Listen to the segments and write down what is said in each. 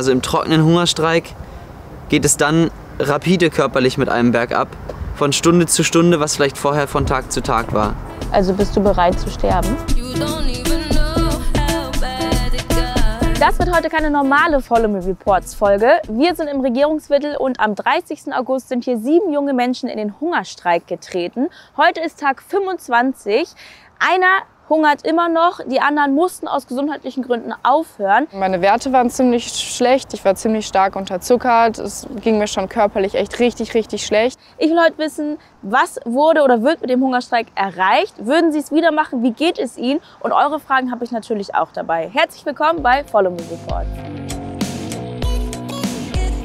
Also im trockenen Hungerstreik geht es dann rapide körperlich mit einem bergab, von Stunde zu Stunde, was vielleicht vorher von Tag zu Tag war. Also bist du bereit zu sterben? Das wird heute keine normale Follow Me Reports Folge. Wir sind im Regierungsviertel und am 30. August sind hier sieben junge Menschen in den Hungerstreik getreten. Heute ist Tag 25. Einer hungert immer noch. Die anderen mussten aus gesundheitlichen Gründen aufhören. Meine Werte waren ziemlich schlecht. Ich war ziemlich stark unterzuckert. Es ging mir schon körperlich echt richtig, richtig schlecht. Ich will heute wissen, was wurde oder wird mit dem Hungerstreik erreicht? Würden Sie es wieder machen? Wie geht es Ihnen? Und eure Fragen habe ich natürlich auch dabei. Herzlich willkommen bei Follow Me Report.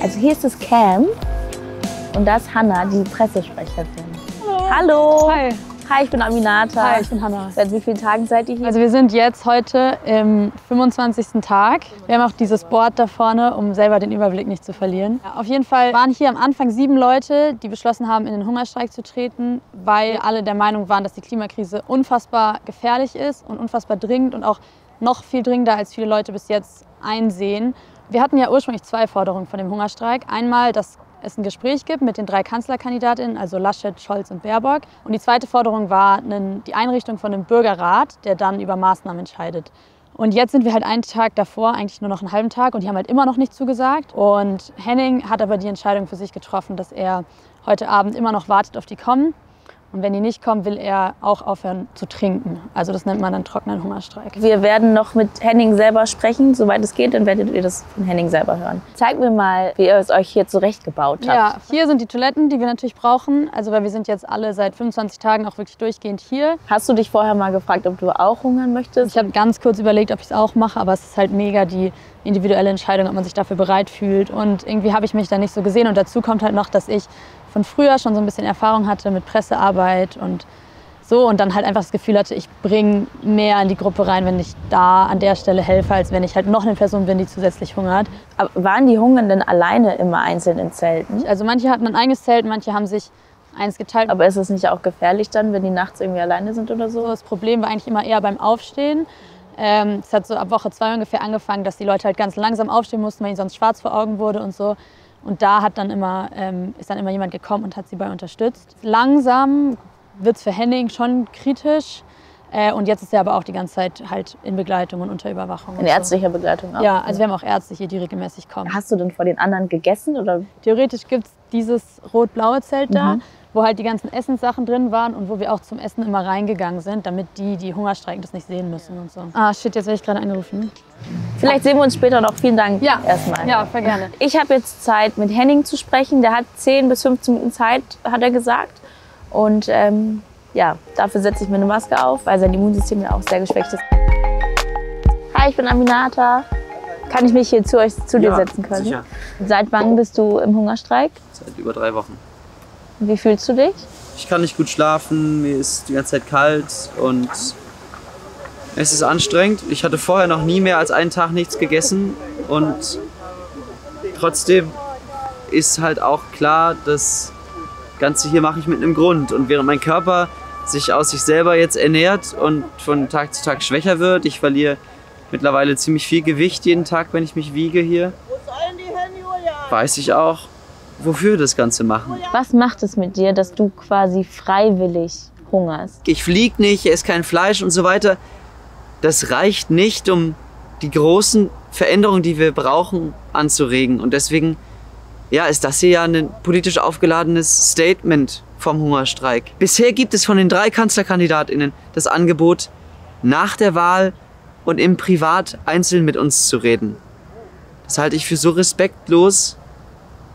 Also hier ist das Camp und da ist Hanna, die Pressesprecherin. Hallo. Hallo. Hi. Hi, ich bin Aminata. Hi, ich bin Hanna. Seit wie vielen Tagen seid ihr hier? Also wir sind jetzt heute im 25. Tag. Wir haben auch dieses Board da vorne, um selber den Überblick nicht zu verlieren. Ja, auf jeden Fall waren hier am Anfang sieben Leute, die beschlossen haben, in den Hungerstreik zu treten, weil alle der Meinung waren, dass die Klimakrise unfassbar gefährlich ist und unfassbar dringend und auch noch viel dringender, als viele Leute bis jetzt einsehen. Wir hatten ja ursprünglich zwei Forderungen von dem Hungerstreik. Einmal, dass es ein Gespräch gibt mit den drei Kanzlerkandidatinnen, also Laschet, Scholz und Baerbock. Und die zweite Forderung war die Einrichtung von einem Bürgerrat, der dann über Maßnahmen entscheidet. Und jetzt sind wir halt einen Tag davor, eigentlich nur noch einen halben Tag, und die haben halt immer noch nicht zugesagt. Und Henning hat aber die Entscheidung für sich getroffen, dass er heute Abend immer noch wartet auf die kommen und wenn die nicht kommen, will er auch aufhören zu trinken. Also das nennt man dann trockenen Hungerstreik. Wir werden noch mit Henning selber sprechen, soweit es geht, dann werdet ihr das von Henning selber hören. Zeig mir mal, wie ihr es euch hier zurechtgebaut habt. Ja, hier sind die Toiletten, die wir natürlich brauchen. Also weil wir sind jetzt alle seit 25 Tagen auch wirklich durchgehend hier. Hast du dich vorher mal gefragt, ob du auch hungern möchtest? Ich habe ganz kurz überlegt, ob ich es auch mache, aber es ist halt mega die individuelle Entscheidung, ob man sich dafür bereit fühlt. Und irgendwie habe ich mich da nicht so gesehen. Und dazu kommt halt noch, dass ich von früher schon so ein bisschen Erfahrung hatte mit Pressearbeit und so und dann halt einfach das Gefühl hatte, ich bringe mehr in die Gruppe rein, wenn ich da an der Stelle helfe, als wenn ich halt noch eine Person bin, die zusätzlich hungert. Aber waren die Hungernden alleine immer einzeln in Zelten? Also manche hatten ein eigenes Zelt, manche haben sich eins geteilt. Aber ist es nicht auch gefährlich dann, wenn die nachts irgendwie alleine sind oder so? Das Problem war eigentlich immer eher beim Aufstehen. Ähm, es hat so ab Woche zwei ungefähr angefangen, dass die Leute halt ganz langsam aufstehen mussten, weil ihnen sonst schwarz vor Augen wurde und so. Und da hat dann immer, ähm, ist dann immer jemand gekommen und hat sie bei unterstützt. Langsam wird es für Henning schon kritisch. Äh, und jetzt ist er aber auch die ganze Zeit halt in Begleitung und unter Überwachung. In ärztlicher so. Begleitung auch? Ja, also wir haben auch Ärzte hier, die regelmäßig kommen. Hast du denn vor den anderen gegessen? Oder? Theoretisch gibt es dieses rot-blaue Zelt mhm. da wo halt die ganzen Essenssachen drin waren und wo wir auch zum Essen immer reingegangen sind, damit die, die Hunger streiken, das nicht sehen müssen und so. Ah, shit, jetzt werde ich gerade angerufen. Vielleicht sehen wir uns später noch. Vielen Dank ja. erstmal. Ja, voll gerne. Ich habe jetzt Zeit, mit Henning zu sprechen. Der hat 10 bis 15 Minuten Zeit, hat er gesagt. Und ähm, ja, dafür setze ich mir eine Maske auf, weil sein Immunsystem ja auch sehr geschwächt ist. Hi, ich bin Aminata. Kann ich mich hier zu euch zu dir ja, setzen können? Sicher. Seit wann bist du im Hungerstreik? Seit über drei Wochen. Wie fühlst du dich? Ich kann nicht gut schlafen, mir ist die ganze Zeit kalt und es ist anstrengend. Ich hatte vorher noch nie mehr als einen Tag nichts gegessen und trotzdem ist halt auch klar, das Ganze hier mache ich mit einem Grund. Und während mein Körper sich aus sich selber jetzt ernährt und von Tag zu Tag schwächer wird, ich verliere mittlerweile ziemlich viel Gewicht jeden Tag, wenn ich mich wiege hier, weiß ich auch, wofür wir das Ganze machen. Was macht es mit dir, dass du quasi freiwillig hungerst? Ich fliege nicht, esse kein Fleisch und so weiter. Das reicht nicht, um die großen Veränderungen, die wir brauchen, anzuregen. Und deswegen ja, ist das hier ja ein politisch aufgeladenes Statement vom Hungerstreik. Bisher gibt es von den drei Kanzlerkandidatinnen das Angebot, nach der Wahl und im Privat einzeln mit uns zu reden. Das halte ich für so respektlos,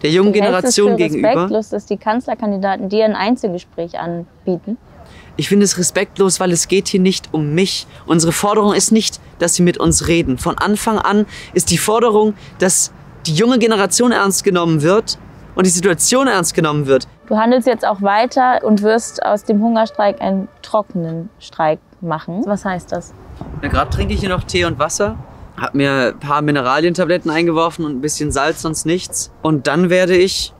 der jungen Generation gegenüber. respektlos, dass die Kanzlerkandidaten dir ein Einzelgespräch anbieten? Ich finde es respektlos, weil es geht hier nicht um mich. Unsere Forderung ist nicht, dass sie mit uns reden. Von Anfang an ist die Forderung, dass die junge Generation ernst genommen wird und die Situation ernst genommen wird. Du handelst jetzt auch weiter und wirst aus dem Hungerstreik einen trockenen Streik machen. Was heißt das? Ja, Gerade trinke ich hier noch Tee und Wasser habe mir ein paar Mineralientabletten eingeworfen und ein bisschen Salz, sonst nichts. Und dann werde ich,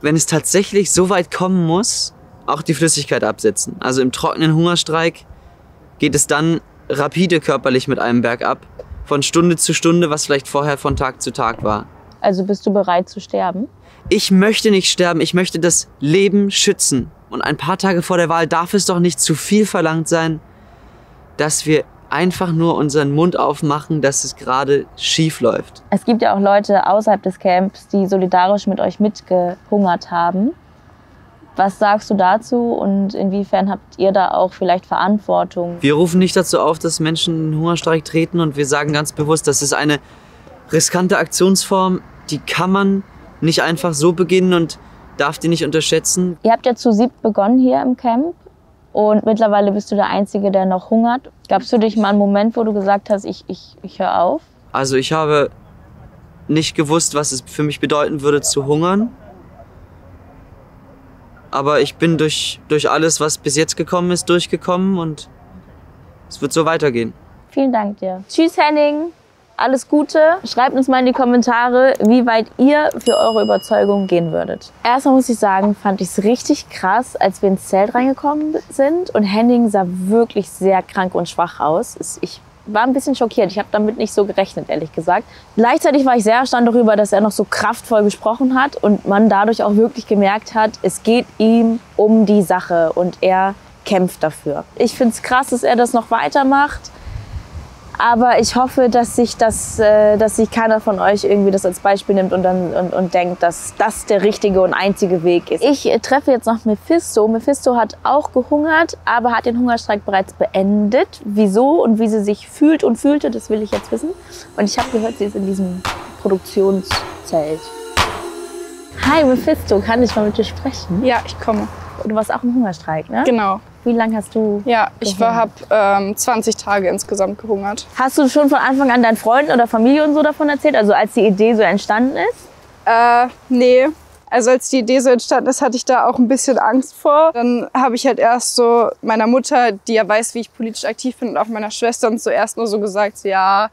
wenn es tatsächlich so weit kommen muss, auch die Flüssigkeit absetzen. Also im trockenen Hungerstreik geht es dann rapide körperlich mit einem bergab, von Stunde zu Stunde, was vielleicht vorher von Tag zu Tag war. Also bist du bereit zu sterben? Ich möchte nicht sterben, ich möchte das Leben schützen. Und ein paar Tage vor der Wahl darf es doch nicht zu viel verlangt sein, dass wir einfach nur unseren Mund aufmachen, dass es gerade schief läuft. Es gibt ja auch Leute außerhalb des Camps, die solidarisch mit euch mitgehungert haben. Was sagst du dazu und inwiefern habt ihr da auch vielleicht Verantwortung? Wir rufen nicht dazu auf, dass Menschen in den Hungerstreik treten und wir sagen ganz bewusst, das ist eine riskante Aktionsform, die kann man nicht einfach so beginnen und darf die nicht unterschätzen. Ihr habt ja zu siebt begonnen hier im Camp und mittlerweile bist du der Einzige, der noch hungert. Gab es für dich mal einen Moment, wo du gesagt hast, ich, ich, ich höre auf? Also ich habe nicht gewusst, was es für mich bedeuten würde zu hungern. Aber ich bin durch, durch alles, was bis jetzt gekommen ist, durchgekommen und es wird so weitergehen. Vielen Dank dir. Tschüss Henning, alles Gute. Schreibt uns mal in die Kommentare, wie weit ihr für eure Überzeugung gehen würdet. Erstmal muss ich sagen, fand ich es richtig krass, als wir ins Zelt reingekommen sind und Henning sah wirklich sehr krank und schwach aus. Ich war ein bisschen schockiert. Ich habe damit nicht so gerechnet, ehrlich gesagt. Gleichzeitig war ich sehr erstaunt darüber, dass er noch so kraftvoll gesprochen hat und man dadurch auch wirklich gemerkt hat, es geht ihm um die Sache und er kämpft dafür. Ich finde es krass, dass er das noch weitermacht. Aber ich hoffe, dass sich, das, äh, dass sich keiner von euch irgendwie das als Beispiel nimmt und, dann, und, und denkt, dass das der richtige und einzige Weg ist. Ich äh, treffe jetzt noch Mephisto. Mephisto hat auch gehungert, aber hat den Hungerstreik bereits beendet. Wieso und wie sie sich fühlt und fühlte, das will ich jetzt wissen. Und ich habe gehört, sie ist in diesem Produktionszelt. Hi Mephisto, kann ich mal mit dir sprechen? Ja, ich komme. Du warst auch im Hungerstreik, ne? Genau. Wie lange hast du? Ja, ich habe ähm, 20 Tage insgesamt gehungert. Hast du schon von Anfang an deinen Freunden oder Familie und so davon erzählt? Also als die Idee so entstanden ist? Äh, nee. Also als die Idee so entstanden ist, hatte ich da auch ein bisschen Angst vor. Dann habe ich halt erst so meiner Mutter, die ja weiß, wie ich politisch aktiv bin, und auch meiner Schwester und zuerst nur so gesagt, so, ja,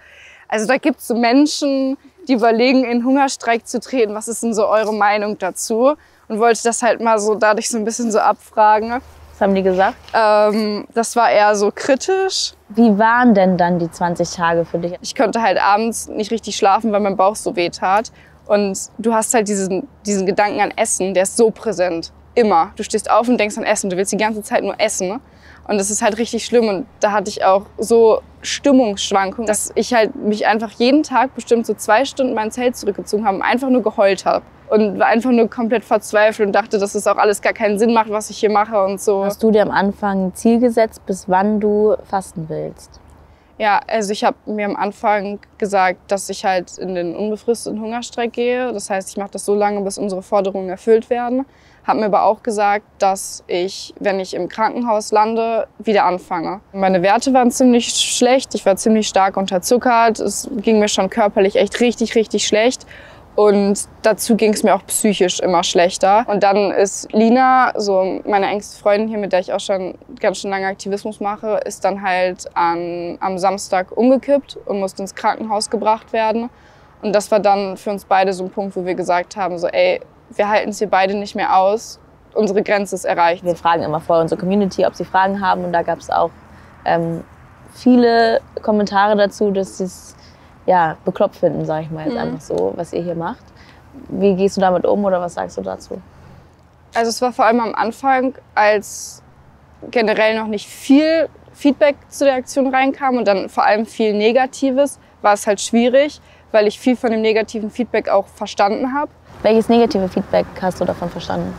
also da gibt es so Menschen, die überlegen, in Hungerstreik zu treten. Was ist denn so eure Meinung dazu? Und wollte das halt mal so dadurch so ein bisschen so abfragen. Was haben die gesagt? Ähm, das war eher so kritisch. Wie waren denn dann die 20 Tage für dich? Ich konnte halt abends nicht richtig schlafen, weil mein Bauch so weh tat. Und du hast halt diesen, diesen Gedanken an Essen, der ist so präsent. Immer. Du stehst auf und denkst an Essen. Du willst die ganze Zeit nur essen. Und das ist halt richtig schlimm. Und da hatte ich auch so Stimmungsschwankungen, dass ich halt mich einfach jeden Tag bestimmt so zwei Stunden mein Zelt zurückgezogen habe und einfach nur geheult habe und war einfach nur komplett verzweifelt und dachte, dass es auch alles gar keinen Sinn macht, was ich hier mache und so. Hast du dir am Anfang ein Ziel gesetzt, bis wann du fasten willst? Ja, also ich habe mir am Anfang gesagt, dass ich halt in den unbefristeten Hungerstreik gehe. Das heißt, ich mache das so lange, bis unsere Forderungen erfüllt werden. Habe mir aber auch gesagt, dass ich, wenn ich im Krankenhaus lande, wieder anfange. Meine Werte waren ziemlich schlecht. Ich war ziemlich stark unterzuckert. Es ging mir schon körperlich echt richtig, richtig schlecht. Und dazu ging es mir auch psychisch immer schlechter. Und dann ist Lina, so meine engste Freundin hier, mit der ich auch schon ganz schön lange Aktivismus mache, ist dann halt an, am Samstag umgekippt und musste ins Krankenhaus gebracht werden. Und das war dann für uns beide so ein Punkt, wo wir gesagt haben, so ey, wir halten es hier beide nicht mehr aus. Unsere Grenze ist erreicht. Wir fragen immer vor unsere Community, ob sie Fragen haben. Und da gab es auch ähm, viele Kommentare dazu, dass es ja, bekloppt finden, sage ich mal jetzt mhm. einfach so, was ihr hier macht. Wie gehst du damit um oder was sagst du dazu? Also es war vor allem am Anfang, als generell noch nicht viel Feedback zu der Aktion reinkam und dann vor allem viel Negatives, war es halt schwierig, weil ich viel von dem negativen Feedback auch verstanden habe. Welches negative Feedback hast du davon verstanden?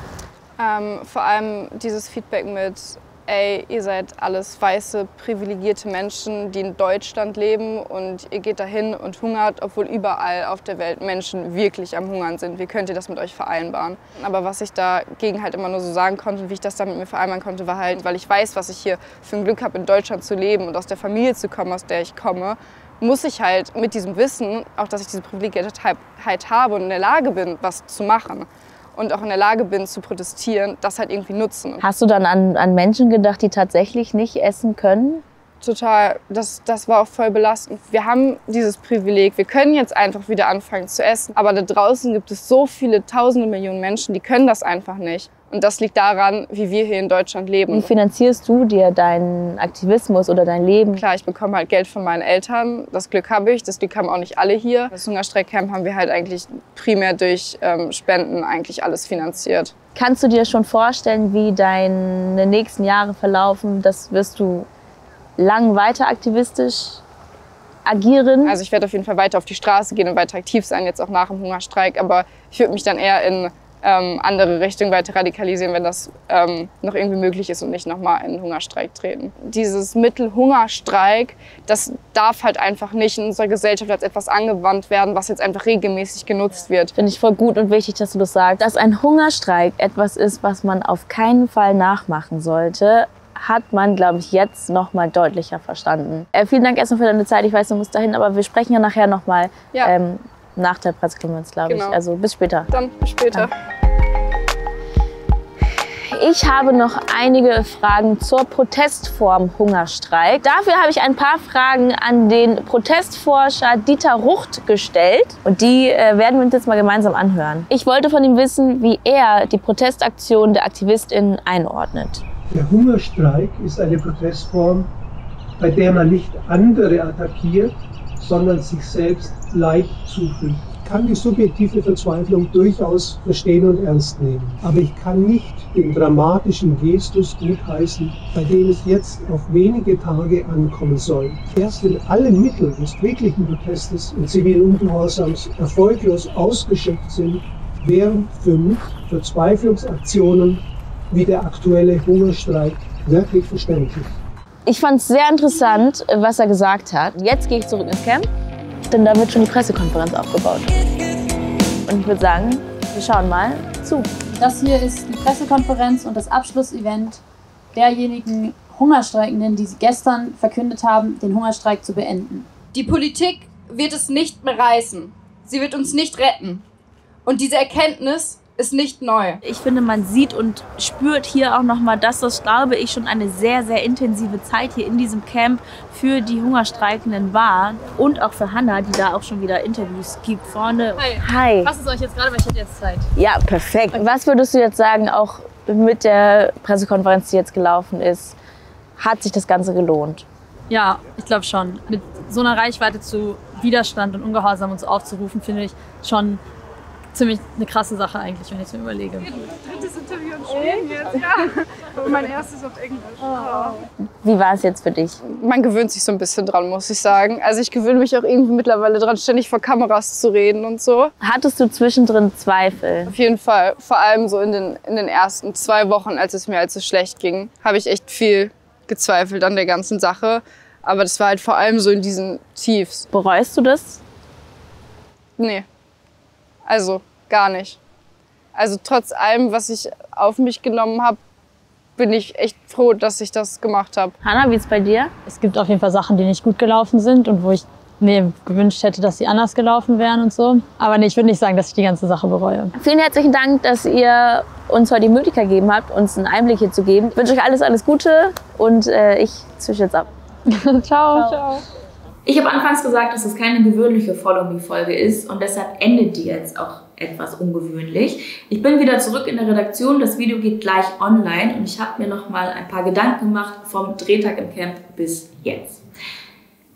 Ähm, vor allem dieses Feedback mit, ey, ihr seid alles weiße, privilegierte Menschen, die in Deutschland leben und ihr geht dahin und hungert, obwohl überall auf der Welt Menschen wirklich am Hungern sind. Wie könnt ihr das mit euch vereinbaren? Aber was ich dagegen halt immer nur so sagen konnte und wie ich das dann mit mir vereinbaren konnte, war halt, weil ich weiß, was ich hier für ein Glück habe, in Deutschland zu leben und aus der Familie zu kommen, aus der ich komme, muss ich halt mit diesem Wissen, auch dass ich diese Privilegiertheit habe und in der Lage bin, was zu machen und auch in der Lage bin zu protestieren, das halt irgendwie nutzen. Hast du dann an, an Menschen gedacht, die tatsächlich nicht essen können? Total. Das, das war auch voll belastend. Wir haben dieses Privileg. Wir können jetzt einfach wieder anfangen zu essen. Aber da draußen gibt es so viele tausende Millionen Menschen, die können das einfach nicht. Und das liegt daran, wie wir hier in Deutschland leben. Wie finanzierst du dir deinen Aktivismus oder dein Leben? Klar, ich bekomme halt Geld von meinen Eltern. Das Glück habe ich. Das Glück haben auch nicht alle hier. Das Hungerstreikcamp haben wir halt eigentlich primär durch ähm, Spenden eigentlich alles finanziert. Kannst du dir schon vorstellen, wie deine nächsten Jahre verlaufen? Das wirst du lang weiter aktivistisch agieren? Also ich werde auf jeden Fall weiter auf die Straße gehen und weiter aktiv sein, jetzt auch nach dem Hungerstreik. Aber ich würde mich dann eher in ähm, andere Richtung weiter radikalisieren, wenn das ähm, noch irgendwie möglich ist und nicht nochmal in Hungerstreik treten. Dieses Mittel Hungerstreik, das darf halt einfach nicht in unserer Gesellschaft als etwas angewandt werden, was jetzt einfach regelmäßig genutzt wird. Finde ich voll gut und wichtig, dass du das sagst. Dass ein Hungerstreik etwas ist, was man auf keinen Fall nachmachen sollte, hat man, glaube ich, jetzt noch mal deutlicher verstanden. Äh, vielen Dank erstmal für deine Zeit. Ich weiß, du musst dahin, aber wir sprechen ja nachher noch mal Ja. ähm, nach der Pressekonferenz, glaube Genau. ich. Also bis später. Dann bis später. Ich habe noch einige Fragen zur Protestform Hungerstreik. Dafür habe ich ein paar Fragen an den Protestforscher Dieter Rucht gestellt und die äh, werden wir uns jetzt mal gemeinsam anhören. Ich wollte von ihm wissen, wie er die Protestaktion der AktivistInnen einordnet. Der Hungerstreik ist eine Protestform, bei der man nicht andere attackiert, sondern sich selbst Leid zufügt. Ich kann die subjektive Verzweiflung durchaus verstehen und ernst nehmen. Aber ich kann nicht den dramatischen Gestus gutheißen, bei dem es jetzt auf wenige Tage ankommen soll. Erst wenn alle Mittel des friedlichen Protestes und zivilen Ungehorsams erfolglos ausgeschöpft sind, wären für mich Verzweiflungsaktionen wie der aktuelle Hungerstreik wirklich verständlich. Ich fand es sehr interessant, was er gesagt hat. Jetzt gehe ich zurück ins Camp, denn da wird schon die Pressekonferenz aufgebaut. Und ich würde sagen, wir schauen mal zu. Das hier ist die Pressekonferenz und das Abschlussevent derjenigen Hungerstreikenden, die gestern verkündet haben, den Hungerstreik zu beenden. Die Politik wird es nicht mehr reißen. Sie wird uns nicht retten. Und diese Erkenntnis ist nicht neu. Ich finde, man sieht und spürt hier auch nochmal, dass das, glaube ich, schon eine sehr, sehr intensive Zeit hier in diesem Camp für die Hungerstreikenden war. Und auch für Hannah, die da auch schon wieder Interviews gibt vorne. Hi. Hi. Was ist euch jetzt gerade, weil ich hätte jetzt Zeit. Ja, perfekt. Was würdest du jetzt sagen, auch mit der Pressekonferenz, die jetzt gelaufen ist, hat sich das Ganze gelohnt? Ja, ich glaube schon. Mit so einer Reichweite zu Widerstand und Ungehorsam uns aufzurufen, finde ich schon ziemlich eine krasse Sache eigentlich, wenn ich es mir überlege. Wie war es jetzt für dich? Man gewöhnt sich so ein bisschen dran, muss ich sagen. Also ich gewöhne mich auch irgendwie mittlerweile dran, ständig vor Kameras zu reden und so. Hattest du zwischendrin Zweifel? Auf jeden Fall. Vor allem so in den, in den ersten zwei Wochen, als es mir halt so schlecht ging, habe ich echt viel gezweifelt an der ganzen Sache. Aber das war halt vor allem so in diesen Tiefs. Bereust du das? Nee. Also gar nicht. Also trotz allem, was ich auf mich genommen habe, bin ich echt froh, dass ich das gemacht habe. Hannah, wie ist bei dir? Es gibt auf jeden Fall Sachen, die nicht gut gelaufen sind und wo ich mir gewünscht hätte, dass sie anders gelaufen wären und so. Aber nee, ich würde nicht sagen, dass ich die ganze Sache bereue. Vielen herzlichen Dank, dass ihr uns heute die Möglichkeit gegeben habt, uns einen Einblick hier zu geben. Ich wünsche euch alles, alles Gute und äh, ich zwische jetzt ab. Ciao. Ciao. Ich habe anfangs gesagt, dass es keine gewöhnliche Follow Me-Folge ist und deshalb endet die jetzt auch etwas ungewöhnlich. Ich bin wieder zurück in der Redaktion. Das Video geht gleich online und ich habe mir noch mal ein paar Gedanken gemacht vom Drehtag im Camp bis jetzt.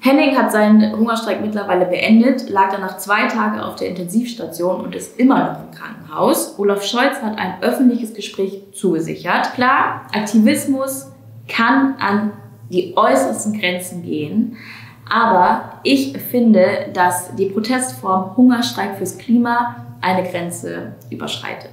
Henning hat seinen Hungerstreik mittlerweile beendet, lag danach zwei Tage auf der Intensivstation und ist immer noch im Krankenhaus. Olaf Scholz hat ein öffentliches Gespräch zugesichert. Klar, Aktivismus kann an die äußersten Grenzen gehen. Aber ich finde, dass die Protestform Hungerstreik fürs Klima eine Grenze überschreitet.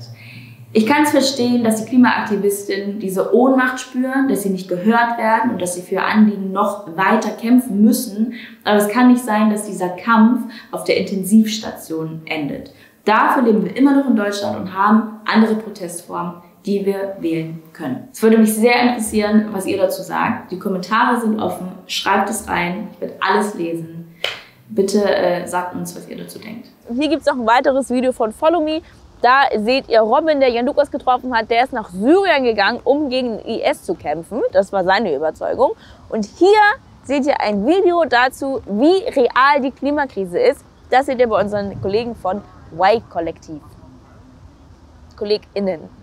Ich kann es verstehen, dass die Klimaaktivistinnen diese Ohnmacht spüren, dass sie nicht gehört werden und dass sie für Anliegen noch weiter kämpfen müssen. Aber es kann nicht sein, dass dieser Kampf auf der Intensivstation endet. Dafür leben wir immer noch in Deutschland und haben andere Protestformen, die wir wählen können. Es würde mich sehr interessieren, was ihr dazu sagt. Die Kommentare sind offen. Schreibt es rein. Ich werde alles lesen. Bitte äh, sagt uns, was ihr dazu denkt. Hier gibt es noch ein weiteres Video von Follow Me. Da seht ihr Robin, der Jan Lukas getroffen hat. Der ist nach Syrien gegangen, um gegen den IS zu kämpfen. Das war seine Überzeugung. Und hier seht ihr ein Video dazu, wie real die Klimakrise ist. Das seht ihr bei unseren Kollegen von Y-Kollektiv. KollegInnen.